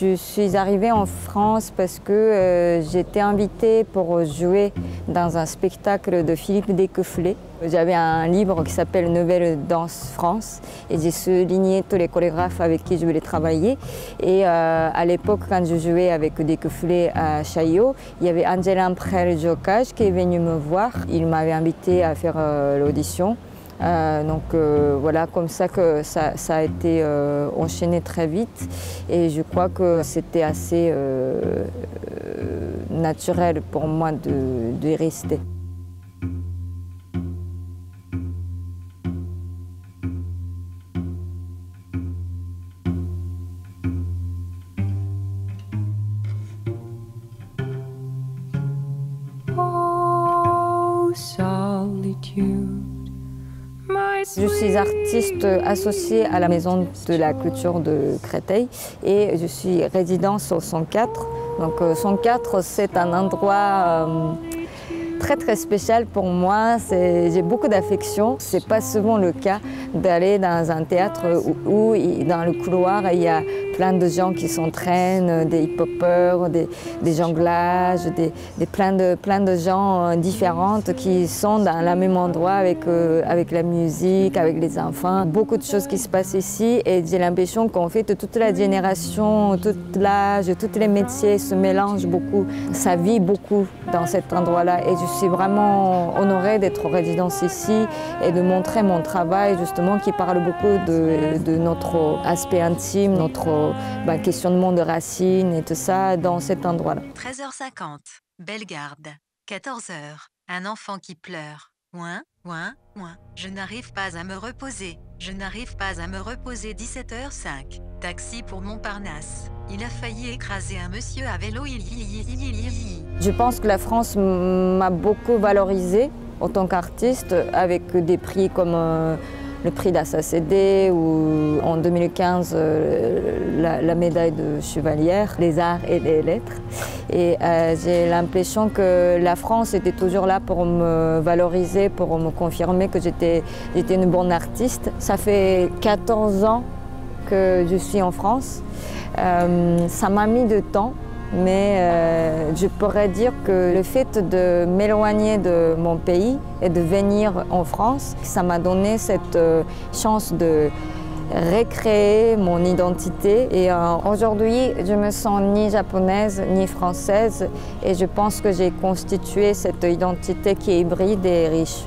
Je suis arrivée en France parce que euh, j'étais invitée pour jouer dans un spectacle de Philippe Descouflé. J'avais un livre qui s'appelle Nouvelle Danse France et j'ai souligné tous les chorégraphes avec qui je voulais travailler. Et euh, à l'époque, quand je jouais avec Descouflé à Chaillot, il y avait Angela Imprel Jocage qui est venu me voir. Il m'avait invité à faire euh, l'audition. Euh, donc euh, voilà, comme ça que ça, a été euh, enchaîné très vite et je crois que c'était assez naturel pour moi de, rester. Oh. Je suis artiste associée à la Maison de la Culture de Créteil et je suis résidence au 104. Donc 104, c'est un endroit très très spécial pour moi. J'ai beaucoup d'affection. C'est pas souvent le cas d'aller dans un théâtre où, dans le couloir il y a plein de gens qui s'entraînent, des hip-hoppers, des, des, jonglages, des, plein, de, plein de gens euh, différents qui sont dans le même endroit avec, euh, avec la musique, avec les enfants. Beaucoup de choses qui se passent ici et j'ai l'impression qu'en fait toute la génération, tout l'âge, tous les métiers se mélangent beaucoup. Ça vit beaucoup dans cet endroit-là et je suis vraiment honorée d'être en résidence ici et de montrer mon travail justement qui parle beaucoup de, de notre aspect intime, notre bah, questionnement de racines et tout ça dans cet endroit-là. 13h50, Bellegarde. 14h, un enfant qui pleure. Ouin, ouin, ouin. Je n'arrive pas à me reposer. Je n'arrive pas à me reposer 17h05. Taxi pour Montparnasse. Il a failli écraser un monsieur à vélo. Je pense que la France m'a beaucoup valorisé en tant qu'artiste avec des prix comme euh, le prix d'ASACD ou en 2015 euh, la, médaille de chevalière, les arts et les lettres. Et euh, j'ai l'impression que la France était toujours là pour me valoriser, pour me confirmer que j'étais une bonne artiste. Ça fait 14 ans que je suis en France. Euh, ça m'a mis de temps mais euh, je pourrais dire que le fait de m'éloigner de mon pays et de venir en France, ça m'a donné cette euh, chance de recréer mon identité. Et euh, aujourd'hui, je me sens ni japonaise ni française et je pense que j'ai constitué cette identité qui est hybride et riche.